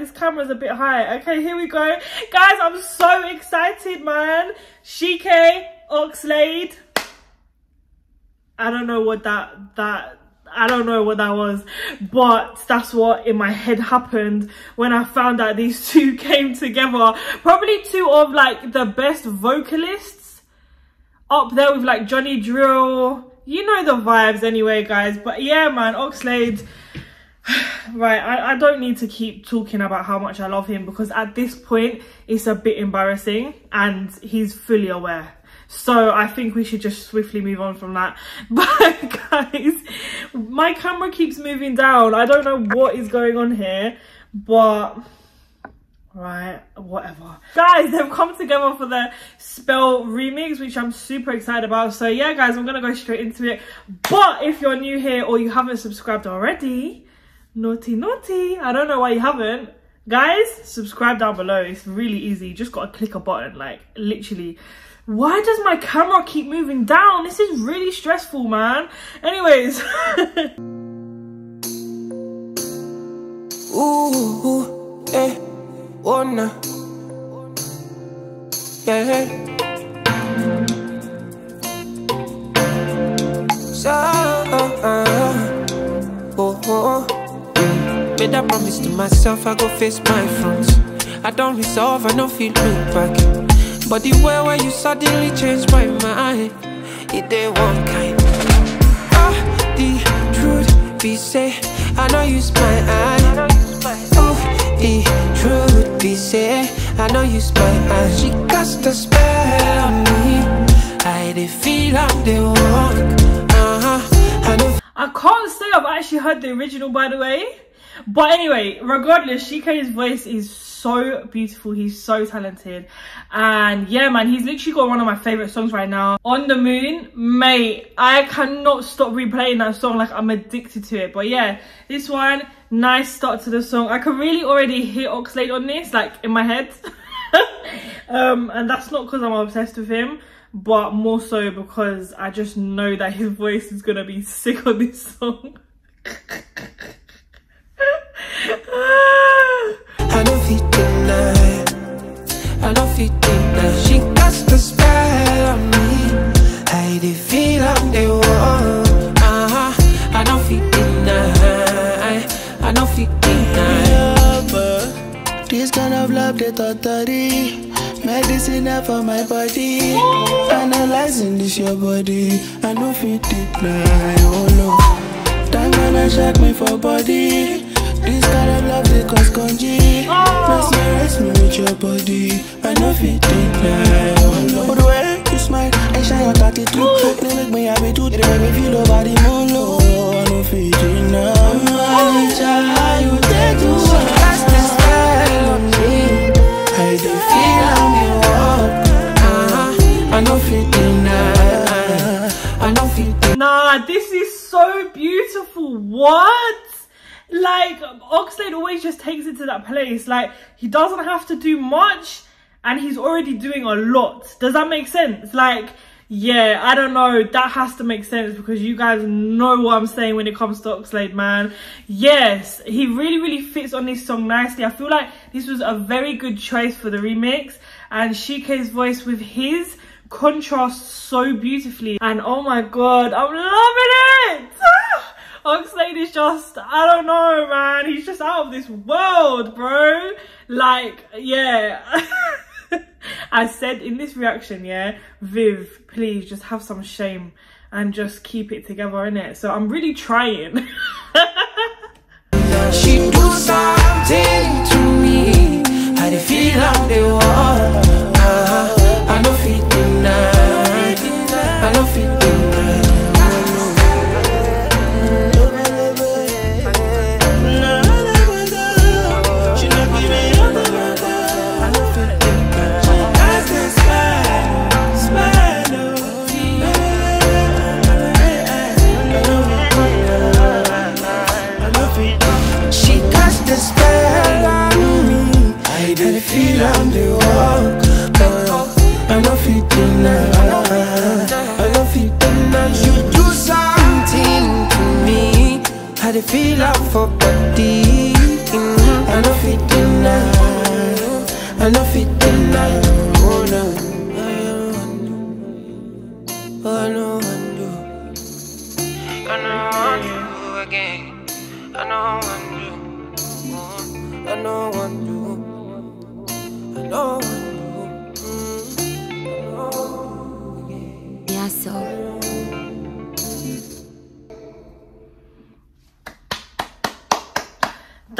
This camera's a bit high. Okay, here we go. Guys, I'm so excited, man. Chike, Oxlade. I don't know what that, that, I don't know what that was, but that's what in my head happened when I found out these two came together. Probably two of like the best vocalists up there with like Johnny Drille. You know the vibes anyway, guys. But yeah, man, Oxlade. right, I, I don't need to keep talking about how much I love him because at this point it's a bit embarrassing and he's fully aware. So I think we should just swiftly move on from that. But guys, my camera keeps moving down. I don't know what is going on here, but right whatever guys they've come together for the spell remix which i'm super excited about so yeah guys i'm gonna go straight into it but if you're new here or you haven't subscribed already naughty naughty. I don't know why you haven't. Guys subscribe down below. It's really easy. You just gotta click a button like literally. Why does my camera keep moving down? This is really stressful man. Anyways. Ooh, eh, wanna, yeah. Made a promise to myself, I go face my fronts. I don't resolve, I don't feel look back. But the way where you suddenly changed my mind, it did one kind. Ah, the truth be say, I know you smile. Oh, the truth be say, I know you smile. She cast a spell on me. I did feel I'm the walk. Uh huh. I. I can't say I've actually heard the original by the way. But anyway, regardless, Chike's voice is so beautiful. He's so talented. And yeah, man, he's literally got one of my favorite songs right now. On the Moon, mate, I cannot stop replaying that song. Like, I'm addicted to it. But yeah, this one, nice start to the song. I can really already hear Oxlade on this, like, in my head. um, and that's not because I'm obsessed with him but more so because I just know that his voice is gonna be sick on this song. they totally. Medicine for my body. Analyzing this your body. I know fit deny, oh no. Time gonna shake me for body. This kind of love, they cause conji Mesmerize me with your body. I know fit deny, oh no. The way you smile and shine your attitude They make me happy too. They make me feel over the moon, I know fit deny Child, you Nah, this is so beautiful. What? Like, Oxlade always just takes it to that place. Like, he doesn't have to do much and he's already doing a lot. Does that make sense? Like, yeah, I don't know. That has to make sense because you guys know what I'm saying when it comes to Oxlade, man. Yes, he really, really fits on this song nicely. I feel like this was a very good choice for the remix and Chike's voice with his contrasts so beautifully. And oh my god, I'm loving it! Ah! Oxlade is just, I don't know, man. He's just out of this world, bro. Like, yeah. I said in this reaction, yeah, Viv, please just have some shame and just keep it together, in it. So I'm really trying. feel I'm for body. Mhm. I know I know fit deny. Oh no, I know undo. I know undo again. I know undo. I know undo. I know undo. Yeah, so.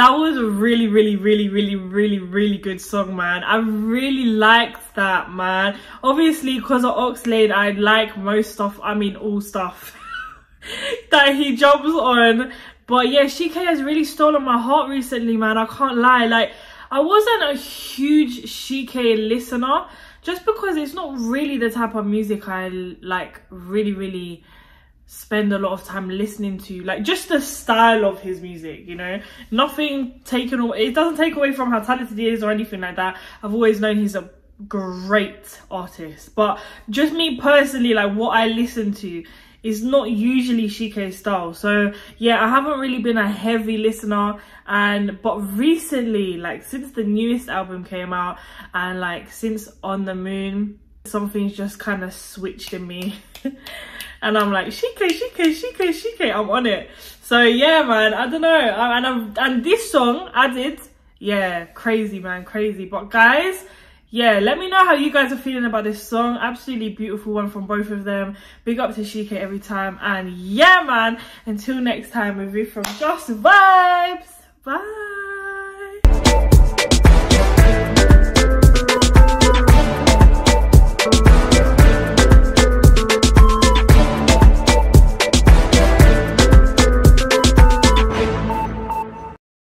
That was a really, really, really, really, really, really good song, man. I really liked that, man. Obviously, because of Oxlade, I like most stuff, I mean, all stuff that he jumps on. But yeah, Chike has really stolen my heart recently, man. I can't lie. Like, I wasn't a huge Chike listener just because it's not really the type of music I like, really, really spend a lot of time listening to like just the style of his music you know? Nothing taken away it doesn't take away from how talented he is or anything like that. I've always known he's a great artist. But just me personally like what i listen to is not usually Chike's style. So yeah i haven't really been a heavy listener. And but recently like since the newest album came out and like since on the moon something's just kind of switched in me and I'm like Chike, Chike, Chike, Chike. I'm on it. So yeah, man. I don't know. And I'm, and this song added, yeah, crazy, man, crazy. But guys, yeah, let me know how you guys are feeling about this song. Absolutely beautiful one from both of them. Big up to Chike every time. And yeah, man. Until next time, with you from Just Vibes. Bye.